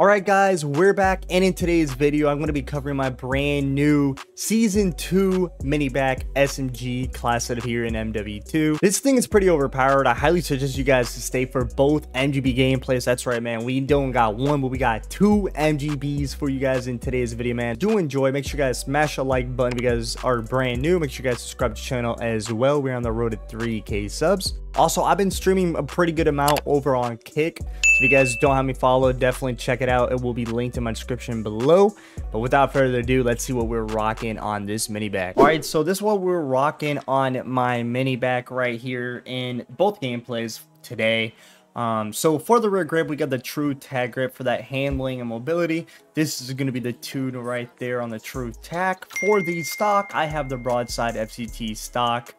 Alright guys, we're back and in today's video I'm going to be covering my brand new Season 2 Minibak SMG class setup here in MW2. This thing is pretty overpowered. I highly suggest you guys to stay for both MGB gameplays. That's right man, we don't got one but we got two MGBs for you guys in today's video man. Do enjoy, make sure you guys smash a like button if you guys are brand new. Make sure you guys subscribe to the channel as well. We're on the road to 3k subs. Also, I've been streaming a pretty good amount over on Kick. So if you guys don't have me followed, definitely check it out. It will be linked in my description below. But without further ado, let's see what we're rocking on this Minibak. All right, so this is what we're rocking on my Minibak right here in both gameplays today. Um, so for the rear grip, we got the True-Tac grip for that handling and mobility. This is going to be the tune right there on the true tack. For the stock, I have the broadside FCT stock.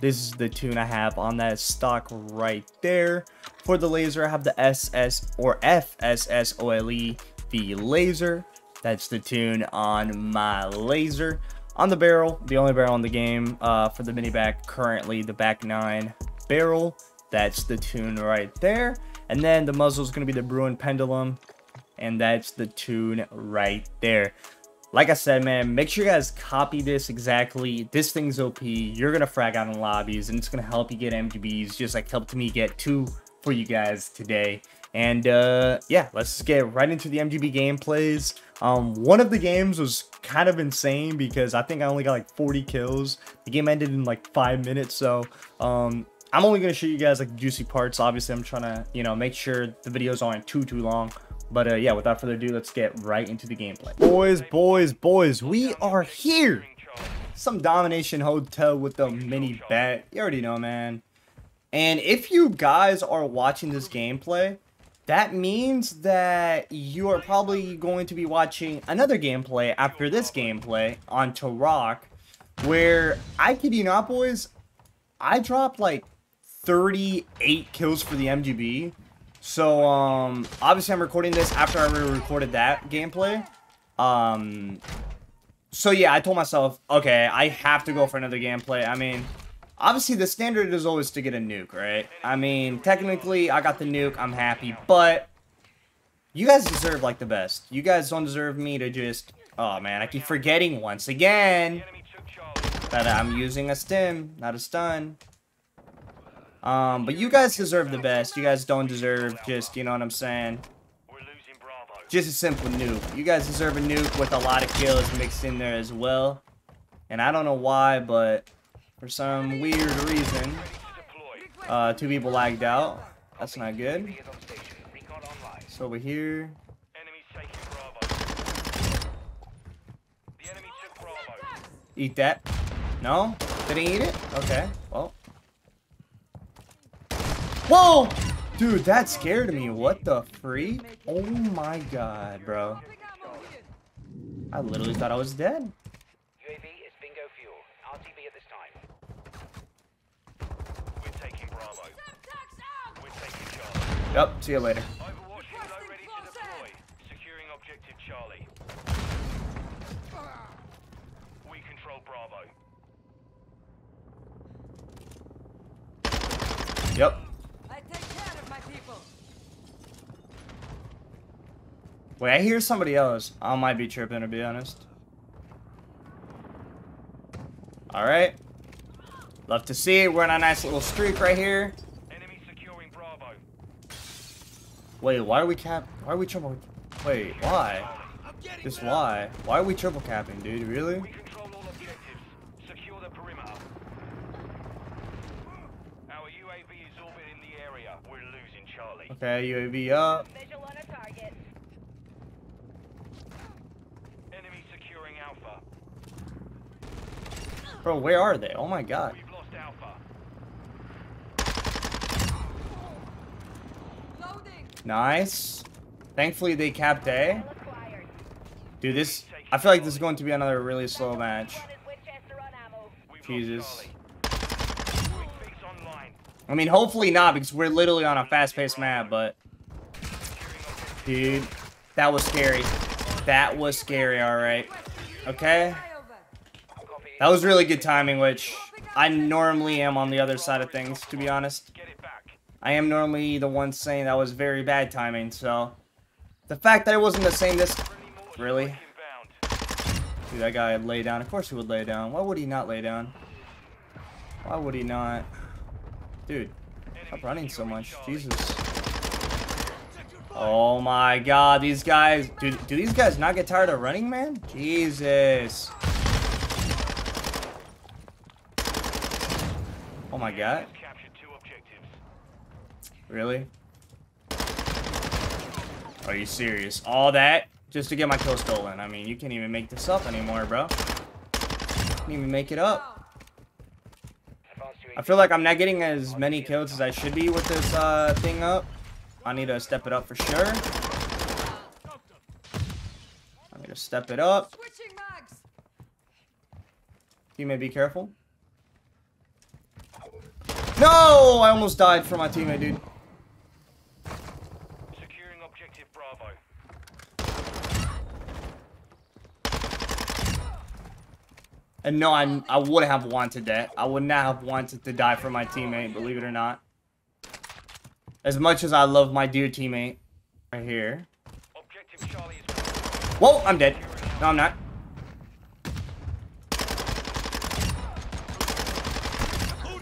This is the tune I have on that stock right there. For the laser, I have the SS or FSS V laser. That's the tune on my laser. On the barrel, the only barrel in the game uh, for the Minibak currently, the back 9 barrel. That's the tune right there. And then the muzzle is going to be the Bruen Pendulum. And that's the tune right there like I said, man, make sure you guys copy this exactly. This thing's OP. You're going to frag out in lobbies, and it's going to help you get MGBs, just like helped me get two for you guys today. And uh, yeah, let's get right into the MGB gameplays. Um, one of the games was kind of insane because I think I only got like 40 kills. The game ended in like five minutes, so um, I'm only to show you guys like juicy parts. Obviously, I'm trying to, you know, make sure the videos aren't too, too long. But uh, yeah, without further ado, let's get right into the gameplay. Boys, boys, boys, we are here. Some Domination Hotel with the Minibak. You already know, man. And if you guys are watching this gameplay, that means that you are probably going to be watching another gameplay after this gameplay on Taraq, where I kid you not, boys, I dropped like 38 kills for the MGB so, um, obviously I'm recording this after I recorded that gameplay. Um, so yeah, I told myself, okay, I have to go for another gameplay. I mean, obviously the standard is always to get a nuke, right? I mean, technically I got the nuke, I'm happy, but you guys deserve like the best. You guys don't deserve me to just, oh man, I keep forgetting once again that I'm using a stim, not a stun. Um, but you guys deserve the best. You guys don't deserve just, you know what I'm saying? Just a simple nuke. You guys deserve a nuke with a lot of kills mixed in there as well. And I don't know why, but for some weird reason, uh, two people lagged out. That's not good. So over here. Eat that. No? Didn't eat it? Okay. Well. Whoa! Dude, that scared me. What the freak? Oh my god, bro. I literally thought I was dead. UAV is bingo fuel. RTB at this time. We're taking Bravo. We're taking Charlie. Yep, see you later. Securing objective Charlie. We control Bravo. Yep. Wait, I hear somebody else. I might be tripping, to be honest. Alright. Love to see it. We're on a nice little streak right here. Enemy securing Bravo. Wait, why are we cap... Why are we triple... Wait, why? Just why? Why are we triple capping, dude? Really? Okay, UAV up. Bro, where are they? Oh my god. Nice. Thankfully they capped A. Dude, this... I feel like this is going to be another really slow match. Jesus. I mean, hopefully not, because we're literally on a fast-paced map, but... Dude, that was scary. That was scary, alright. Okay? That was really good timing, which I normally am on the other side of things, to be honest. I am normally the one saying that was very bad timing, so... The fact that it wasn't the same this... Really? Dude, that guy lay down. Of course he would lay down. Why would he not lay down? Why would he not? Dude, stop running so much. Jesus. Oh my god, these guys... Do, do these guys not get tired of running, man? Jesus. Oh my god. Really? Are you serious? All that just to get my kill stolen? I mean, you can't even make this up anymore, bro. Can't even make it up. I feel like I'm not getting as many kills as I should be with this uh, thing up. I need to step it up for sure. I need to step it up. You may be careful. No! I almost died for my teammate, dude. And no, I, I would have wanted that. I would not have wanted to die for my teammate, believe it or not. As much as I love my dear teammate. Right here. Whoa, I'm dead. No, I'm not.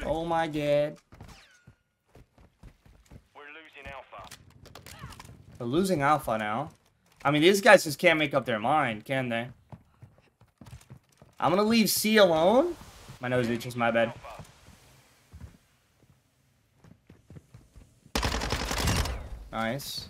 Oh my god. We're losing alpha. We're losing alpha now. I mean, these guys just can't make up their mind, can they? I'm gonna leave C alone. My nose itches, my bad. Nice.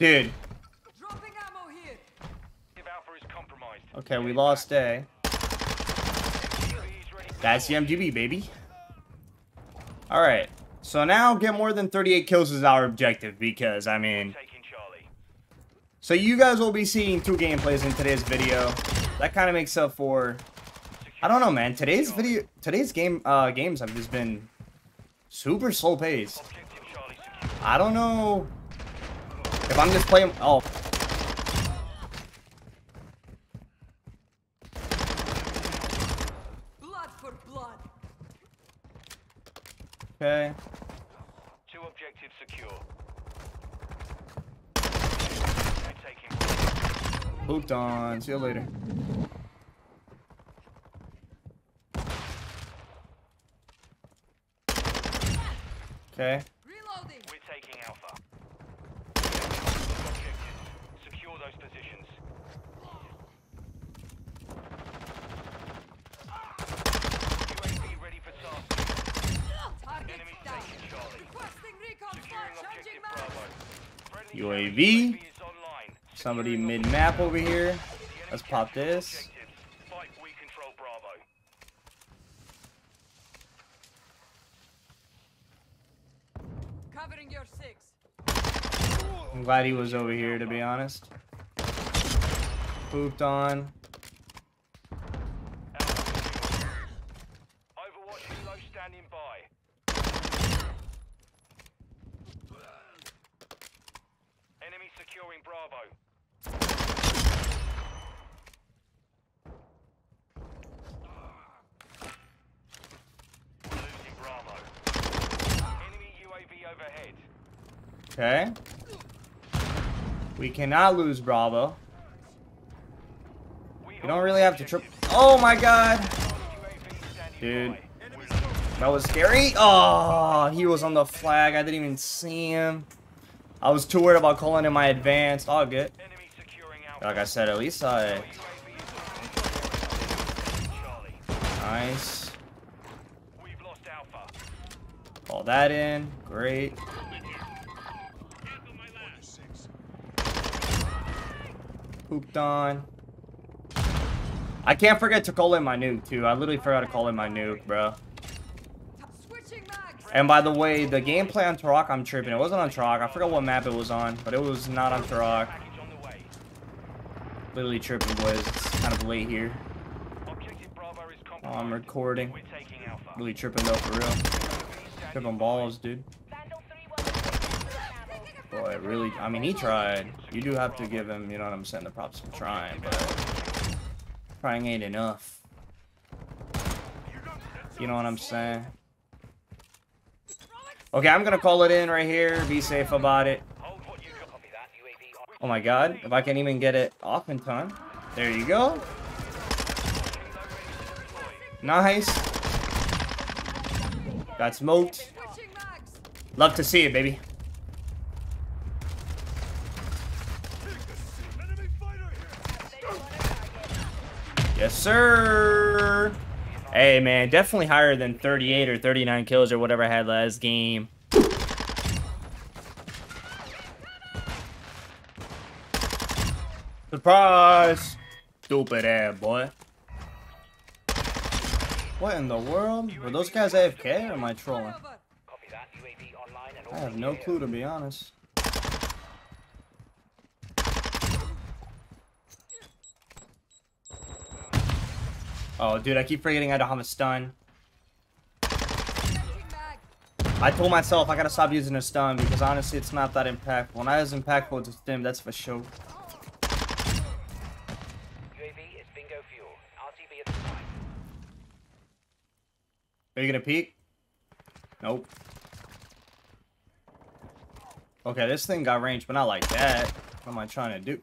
Dude. Okay, we lost A. That's the MGB, baby. Alright. So now get more than 38 kills is our objective because, I mean... So you guys will be seeing two gameplays in today's video. That kind of makes up for... I don't know, man. Today's video... Today's game uh, games have just been super slow paced. I don't know if I'm just playing... Oh. Blood for blood. Okay. Two objectives secure. Booped on. See you later. Okay. UAV. Somebody mid-map over here. Let's pop this. I'm glad he was over here, to be honest. Pooped on. Okay. We cannot lose Bravo. We don't really have to trip. Oh my god! Dude. That was scary. Oh, he was on the flag. I didn't even see him. I was too worried about calling in my advanced. All good. Like I said, at least I... Nice. Call that in. Great. Hooked on. I can't forget to call in my nuke, too. I literally forgot to call in my nuke, bro. And by the way, the gameplay on Taraq, I'm tripping. It wasn't on Taraq. I forgot what map it was on, but it was not on Taraq. Literally tripping, boys. It's kind of late here. Oh, I'm recording. Really tripping though, for real. Tripping balls, dude. Boy, really, I mean, he tried. You do have to give him, you know what I'm saying, the props for trying, but trying ain't enough. You know what I'm saying? Okay, I'm gonna call it in right here. Be safe about it. Oh my god, if I can even get it off in time. There you go. Nice. Got smoked. Love to see it, baby. Yes, sir. Hey, man, definitely higher than 38 or 39 kills or whatever I had last game. Surprise! Stupid ass boy. What in the world? Were those guys AFK or am I trolling? I have no clue to be honest. Oh, dude, I keep forgetting I don't have a stun. I told myself I gotta stop using a stun because honestly it's not that impactful. When I was impactful to stim, that's for sure. Are you gonna peek? Nope. Okay, this thing got range, but not like that. What am I trying to do?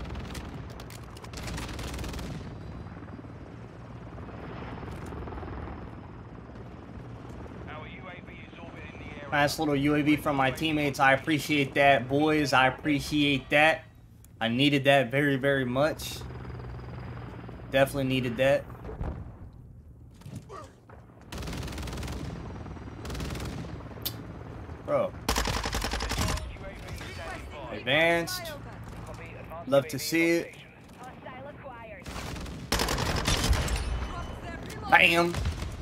Nice little UAV from my teammates. I appreciate that, boys. I appreciate that. I needed that very, very much. Definitely needed that. Bro. Advanced. Love to see it. Bam.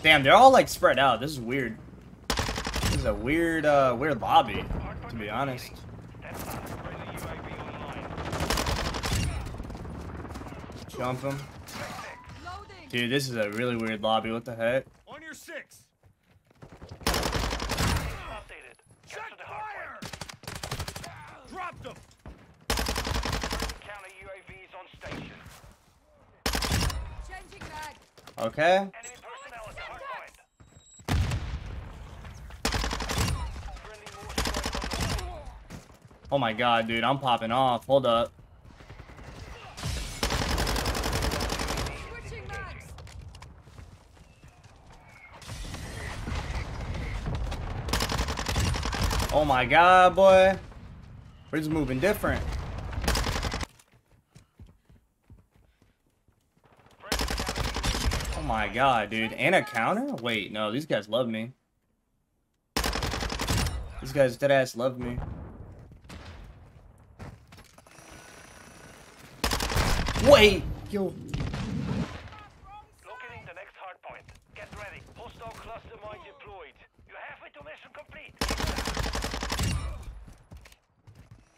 Damn, they're all like spread out. This is weird. This is a weird, uh, weird lobby, to be honest. Jump him. Dude, this is a really weird lobby. What the heck? On your six. Okay. Oh my god, dude, I'm popping off. Hold up. Oh my god, boy. We're just moving different. Oh my god, dude. And a counter? Wait, no, these guys love me. These guys dead ass love me. Wait! Yo. Locating the next hard point. Get ready. Hostile cluster mine deployed. You're halfway to mission complete.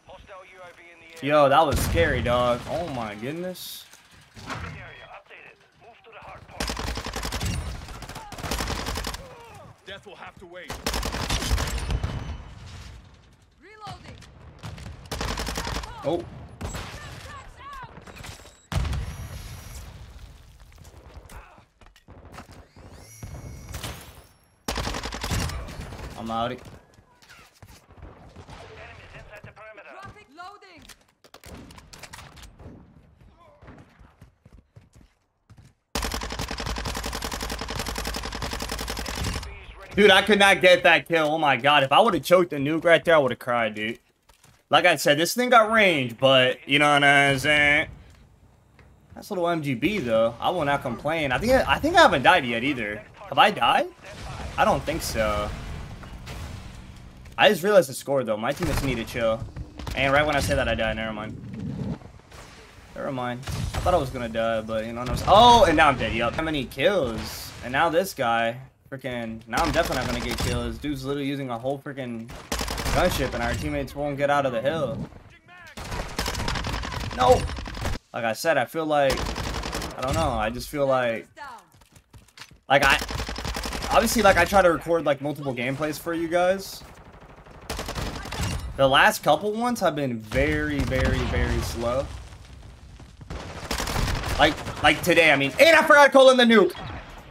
Hostile UAV in the air. Yo, that was scary, dog. Oh my goodness. Death will have to wait. Reloading. Oh. Dude, I could not get that kill. Oh my god. If I would have choked the nuke right there, I would have cried, dude. Like I said, this thing got range, but you know what I'm saying? That's a little MGB though. I will not complain. I think I, I think I haven't died yet either. Have I died? I don't think so. I just realized the score though. My teammates need to chill. And right when I say that, I died. Never mind. Never mind. I thought I was gonna die, but you know what I'm saying? Oh, and now I'm dead. Yup. How many kills? And now this guy. Freaking. Now I'm definitely not gonna get kills. Dude's literally using a whole freaking gunship, and our teammates won't get out of the hill. No! Like I said, I feel like... I don't know. I just feel like... Like, I... Obviously, like, I try to record, like, multiple gameplays for you guys. The last couple ones have been very, very, very slow. Like, like today, I mean... And I forgot to call in the nuke!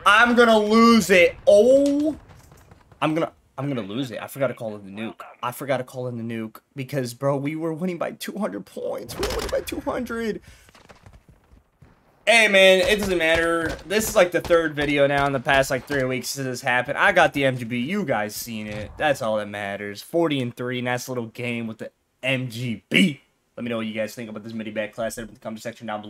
I'm gonna lose it. Oh, I'm gonna, I'm gonna lose it. I forgot to call in the nuke. I forgot to call in the nuke because, bro, we were winning by 200 points. We were winning by 200. Hey, man, it doesn't matter. This is like the third video now in the past like three weeks since this happened. I got the MGB. You guys seen it. That's all that matters. 40 and 3. Nice little game with the MGB. Let me know what you guys think about this Minibak class in the comment section down below.